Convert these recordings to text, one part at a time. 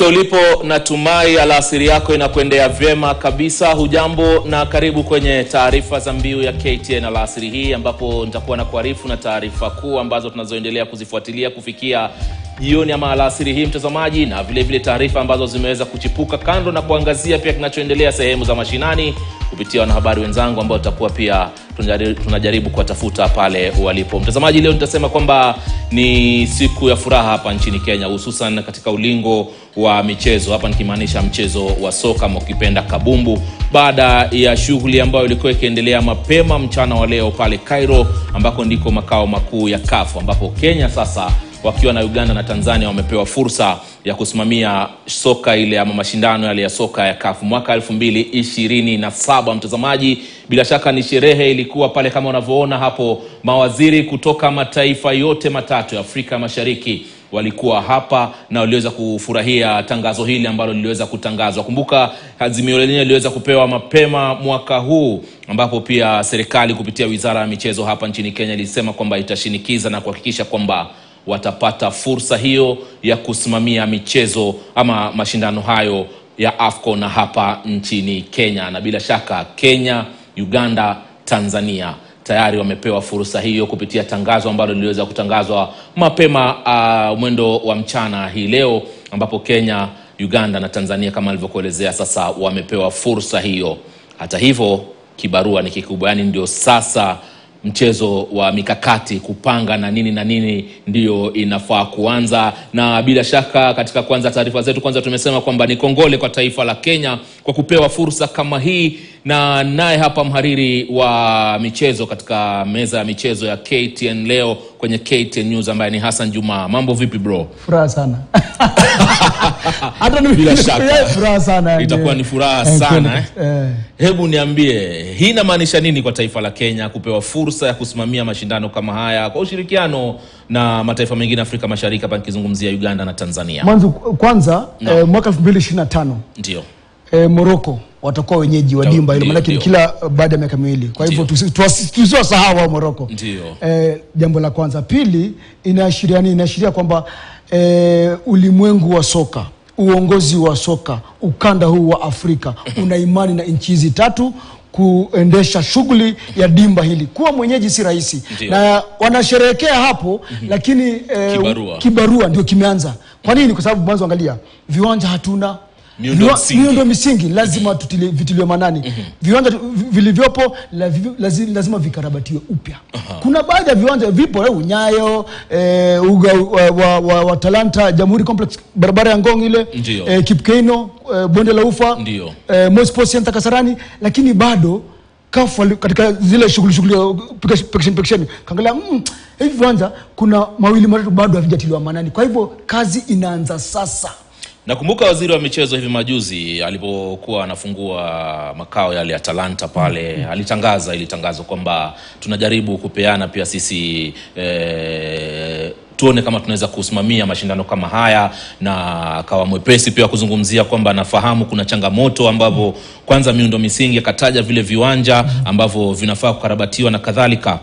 Popote ulipo, natumai alasiri yako inakuendea vyema kabisa. Hujambo na karibu kwenye taarifa za mbiu ya KTN alasiri hii, ambapo nitakuwa na kuarifu na taarifa kuu ambazo tunazoendelea kuzifuatilia kufikia jioni ama alasiri hii, mtazamaji, na vile vile taarifa ambazo zimeweza kuchipuka, kando na kuangazia pia kinachoendelea sehemu za mashinani kupitia wanahabari wenzangu ambao tutakuwa pia tunajaribu, tunajaribu kuwatafuta pale walipo. Mtazamaji, leo nitasema kwamba ni siku ya furaha hapa nchini Kenya, hususan katika ulingo wa michezo, hapa nikimaanisha mchezo wa soka ama ukipenda kabumbu, baada ya shughuli ambayo ilikuwa ikiendelea mapema mchana wa leo pale Cairo, ambako ndiko makao makuu ya CAF, ambapo Kenya sasa wakiwa na Uganda na Tanzania wamepewa fursa ya kusimamia soka ile ama mashindano yale ya soka ya kafu mwaka elfu mbili ishirini na saba. Mtazamaji, bila shaka ni sherehe ilikuwa pale, kama unavyoona hapo, mawaziri kutoka mataifa yote matatu ya Afrika Mashariki walikuwa hapa na waliweza kufurahia tangazo hili ambalo liliweza kutangazwa. Kumbuka azimio lenyewe liliweza kupewa mapema mwaka huu, ambapo pia serikali kupitia wizara ya michezo hapa nchini Kenya ilisema kwamba itashinikiza na kuhakikisha kwamba watapata fursa hiyo ya kusimamia michezo ama mashindano hayo ya AFCON hapa nchini Kenya, na bila shaka Kenya, Uganda, Tanzania tayari wamepewa fursa hiyo kupitia tangazo ambalo liliweza kutangazwa mapema uh, mwendo wa mchana hii leo, ambapo Kenya, Uganda na Tanzania kama alivyokuelezea sasa wamepewa fursa hiyo. Hata hivyo kibarua ni kikubwa, yani ndio sasa mchezo wa mikakati kupanga na nini na nini ndiyo inafaa kuanza, na bila shaka katika kwanza taarifa zetu, kwanza tumesema kwamba ni kongole kwa taifa la Kenya kwa kupewa fursa kama hii, na naye hapa mhariri wa michezo katika meza ya michezo ya KTN leo kwenye KTN News ambaye ni Hassan Juma. Mambo vipi bro? Furaha sana hata ni- Bila shaka. furaha sana. Itakuwa ni furaha Eh, sana. Eh. Hebu niambie, hii inamaanisha nini kwa taifa la Kenya kupewa fursa ya kusimamia mashindano kama haya kwa ushirikiano na mataifa mengine Afrika Mashariki, hapa nikizungumzia Uganda na Tanzania? mwanzo kwanza No. eh, mwaka 2025 Ndio, eh, Morocco watakuwa wenyeji wa dimba hilo, maanake kila eh, baada ya miaka miwili. Kwa hivyo tusiwasahau hao Morocco. E, Eh, jambo la kwanza. Pili, inaashiria nini? Inaashiria kwamba eh, ulimwengu wa soka, uongozi wa soka, ukanda huu wa Afrika una imani na nchi hizi tatu kuendesha shughuli ya dimba hili. Kuwa mwenyeji si rahisi, na wanasherehekea hapo, lakini eh, Kibarua. kibarua ndio kimeanza. Kwa nini? Kwa sababu mwanzo, angalia viwanja hatuna Miundo msingi. miundo misingi lazima tutile, vitiliwe manani. mm -hmm. Viwanja vilivyopo lazima vikarabatiwe upya. uh -huh. Kuna baadhi ya viwanja vipo eh, Unyayo eh, uga wa, wa, wa, wa Talanta, Jamhuri Complex, barabara ya Ngong ile e, Kipkeino eh, bonde la Ufa Ndio. eh, Moi Sports Center Kasarani, lakini bado CAF katika zile shughuli shughuli pekeshen pekeshen pekesheni pekesheni kaangalia mm, hivi viwanja kuna mawili matatu bado havijatiliwa manani. Kwa hivyo kazi inaanza sasa. Nakumbuka waziri wa michezo hivi majuzi alipokuwa anafungua makao yale ya Talanta pale, alitangaza ili tangazo kwamba tunajaribu kupeana pia sisi eh, tuone kama tunaweza kusimamia mashindano kama haya, na akawa mwepesi pia kuzungumzia kwamba anafahamu kuna changamoto ambavyo kwanza miundo misingi, akataja vile viwanja ambavyo vinafaa kukarabatiwa na kadhalika.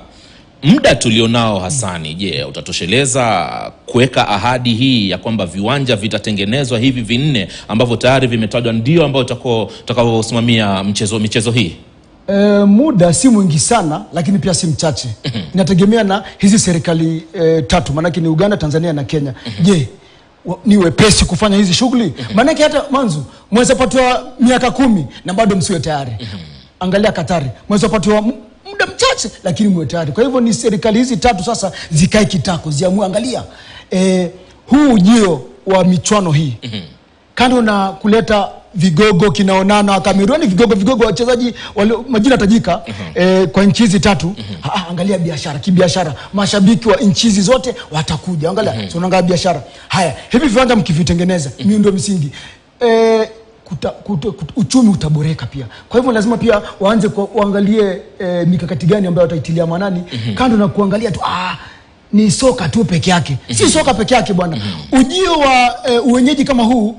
Muda tulionao Hasani, je, utatosheleza kuweka ahadi hii ya kwamba viwanja vitatengenezwa hivi vinne ambavyo tayari vimetajwa ndio ambao utakaosimamia mchezo michezo hii? E, muda si mwingi sana lakini pia si mchache. Inategemea na hizi serikali e, tatu, maanake ni Uganda, Tanzania na Kenya. Je, ni wepesi kufanya hizi shughuli? Maanake hata mwanzo mweza patiwa miaka kumi na bado msiwe tayari. Angalia Katari, mweza patiwa mu- muda mchache lakini mwe tayari. Kwa hivyo ni serikali hizi tatu sasa zikae kitako, ziamue. Angalia e, huu ujio wa michwano hii mm -hmm. kando na kuleta vigogo kinaonana wa Kameruni, vigogo vigogo wachezaji wale majina tajika mm -hmm. eh, kwa nchi hizi tatu. mm -hmm. ha, angalia biashara, kibiashara, mashabiki wa nchi hizi zote watakuja. Angalia, mm -hmm. so biashara. Haya, hivi viwanja mkivitengeneza, mm -hmm. miundo msingi eh, kuta, kuta, kuta, uchumi utaboreka pia. Kwa hivyo lazima pia waanze kuangalie waangalie eh, mikakati gani ambayo wataitilia maanani kando na kuangalia tu ah, ni soka tu peke yake. mm -hmm. Si soka peke yake bwana. mm -hmm. Ujio wa e, uwenyeji kama huu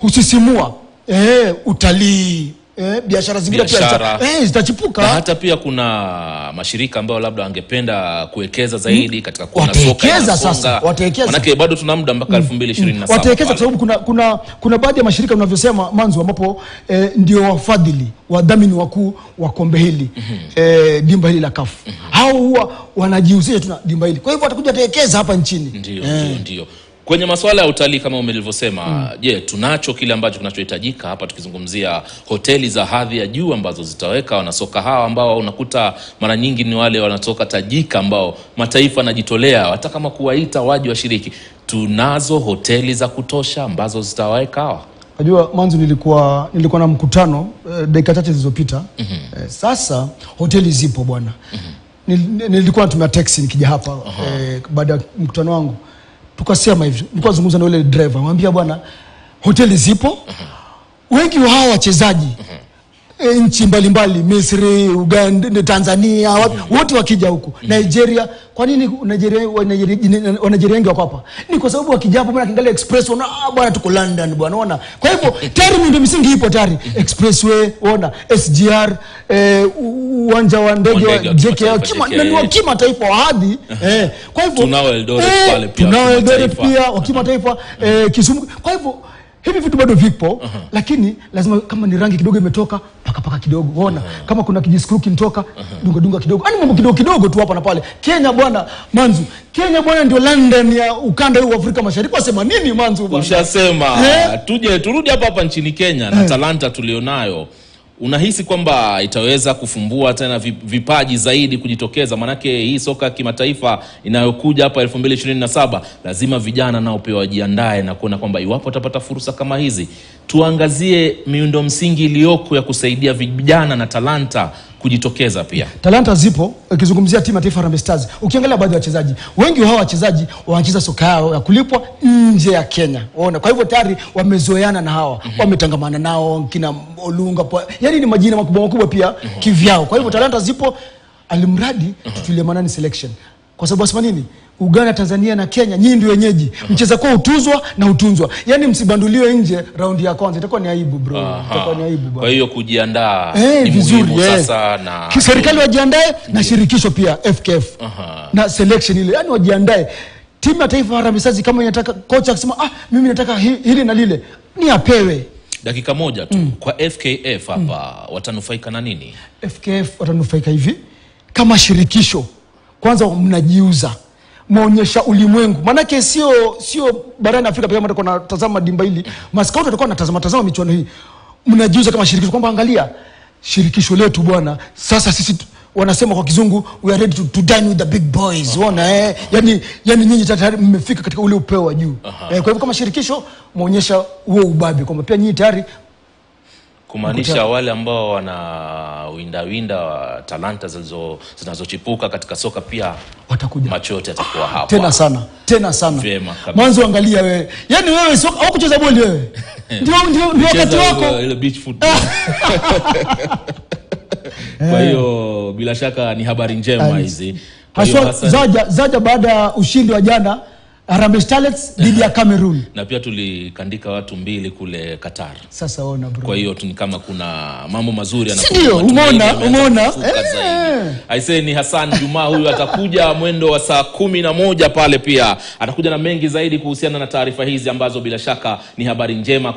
husisimua eh, utalii eh, biashara zingine pia Biashara. zita- eh, zitachipuka. Na hata pia kuna mashirika ambayo labda wangependa kuwekeza zaidi mm. katika kuona soka sasa, watawekeza. manake bado tuna muda mpaka elfu mbili ishirini watawekeza kwa sababu kuna, kuna, kuna baadhi ya mashirika unavyosema manzu ambapo eh, ndio wafadhili wadhamini wakuu wa kombe hili. Eh, dimba hili la kafu. Hao huwa wanajihusisha tuna dimba hili. Kwa hivyo watakuja watawekeza hapa nchini. Ndio ndio ndio kwenye masuala ya utalii kama umelivyosema je tunacho kile ambacho kinachohitajika hapa tukizungumzia hoteli za hadhi ya juu ambazo zitaweka wanasoka hawa ambao unakuta mara nyingi ni wale wanatoka tajika ambao mataifa yanajitolea hata kama kuwaita waje washiriki. Tunazo hoteli za kutosha ambazo zitawaweka hawa? Najua mwanzo nilikuwa nilikuwa na mkutano eh, dakika chache zilizopita. Mm -hmm. eh, sasa hoteli zipo bwana. Mm Nil- nilikuwa natumia taxi nikija hapa uh -huh. eh, baada ya mkutano wangu tukasema hivyo. Nilikuwa zungumza na yule driver mwambia bwana hoteli zipo. Wengi wa hawa wachezaji e, nchi mbalimbali Misri, Uganda, Tanzania wapi, wote wakija huku Nigeria. Kwa nini Nigeria wa Nigeria Nigeria wengi wako hapa? Ni kwa sababu wakija hapo mbona kiangalia express ona, ah, bwana tuko London bwana, ona. Kwa hivyo tayari miundo misingi ipo tayari, expressway ona, SGR eh, uwanja wa ndege wa wa JKIA kimataifa, kima- ni wa kimataifa wa hadhi eh. Kwa hivyo Tunao Eldoret pale pia tunao Eldoret pia wa kimataifa eh, Kisumu. Kwa hivyo hivi vitu bado vipo uh -huh. lakini lazima kama ni rangi kidogo imetoka paka paka kidogo ona kama kuna kijiskuru kinitoka dunga dunga kidogo. Yani mambo kidogo kidogo tu hapa na pale. Kenya bwana manzu Kenya bwana ndio London ya ukanda huu wa Afrika Mashariki. Wasema nini manzu bwana? Ushasema. Eh? tuje turudi hapa hapa nchini kenya na talanta tulionayo unahisi kwamba itaweza kufumbua tena vipaji zaidi kujitokeza? Maanake hii soka kimataifa inayokuja hapa 2027 lazima vijana nao pia wajiandae na kuona kwamba iwapo watapata fursa kama hizi tuangazie miundo msingi iliyoko ya kusaidia vijana na talanta kujitokeza pia. Talanta zipo ukizungumzia timu ya taifa Harambee Stars. Ukiangalia baadhi ya wachezaji wengi wa hawa wachezaji wanacheza soka yao ya kulipwa nje ya Kenya. Unaona? Kwa hivyo tayari wamezoeana na hawa mm -hmm. wametangamana nao kina Olunga po, yani ni majina makubwa makubwa pia mm -hmm. kivyao. Kwa hivyo talanta zipo alimradi tutulie manani selection kwa sababu asema nini Uganda, Tanzania na Kenya nyinyi ndio wenyeji. Mcheza kwa utuzwa na utunzwa, yaani msibanduliwe nje raundi ya kwanza, itakuwa ni aibu bro, itakuwa ni aibu bwana. kwa hiyo kujiandaa hey, ni vizuri eh. sasa na serikali wajiandae na shirikisho pia FKF na selection ile, yani wajiandae. Timu ya taifa Harambee Stars kama inataka kocha akisema ah, mimi nataka hili na lile, ni apewe. dakika moja tu mm. kwa fkf hapa mm. watanufaika na nini FKF watanufaika hivi kama shirikisho, kwanza mnajiuza maonyesha ulimwengu, maanake sio sio barani Afrika pekee, mtakuwa natazama dimba hili, maskauti watakuwa natazama tazama michuano hii, mnajiuza kama shirikisho. Kwamba angalia shirikisho letu bwana, sasa sisi wanasema kwa kizungu we are ready to, to dine with the big boys. Unaona eh? yani, yani nyinyi tayari mmefika katika ule upeo wa juu. Eh, kwa hivyo kama shirikisho maonyesha huo ubabe. Kwamba pia nyinyi tayari kumaanisha wale ambao wana windawinda wa talanta zinazochipuka katika soka pia watakuja. macho yote yatakuwa hapa. Tena sana tena sana. Vyema mwanzo angalia wewe. Yani wewe soka au kucheza boli wewe? Ndio ndio ndio wakati wako. ile- beach football. kwa hiyo bila shaka ni habari njema hizi. Kwa hiyo haswa zaja zaja baada ya ushindi wa jana Harambee Starlets dhidi ya Cameroon na pia tulikandika watu mbili kule qatar sasa ona bro kwa hiyo ni kama kuna mambo mazuri yanakuja, ndio? Umeona? Umeona? Eh. I aisee ni Hassan Juma huyu atakuja mwendo wa saa kumi na moja pale pia atakuja na mengi zaidi kuhusiana na taarifa hizi ambazo bila shaka ni habari njema